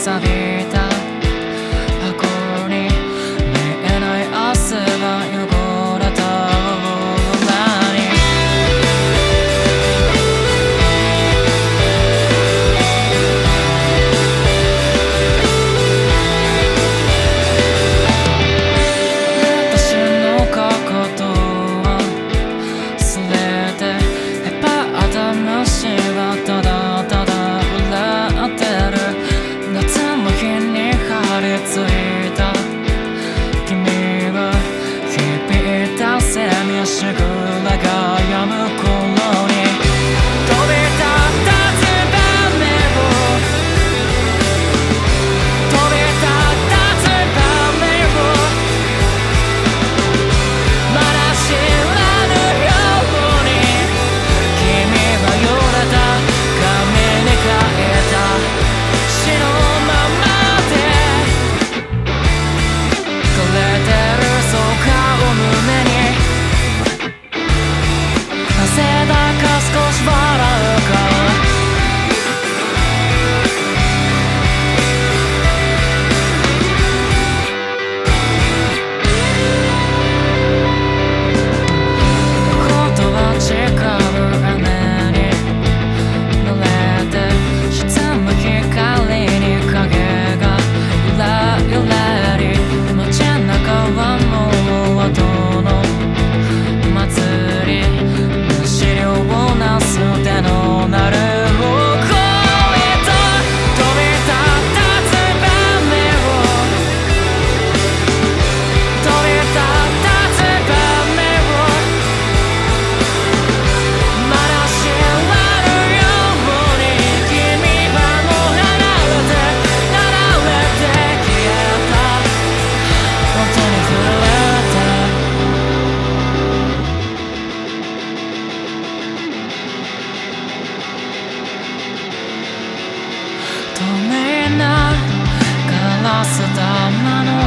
summer. 透明なガラス玉の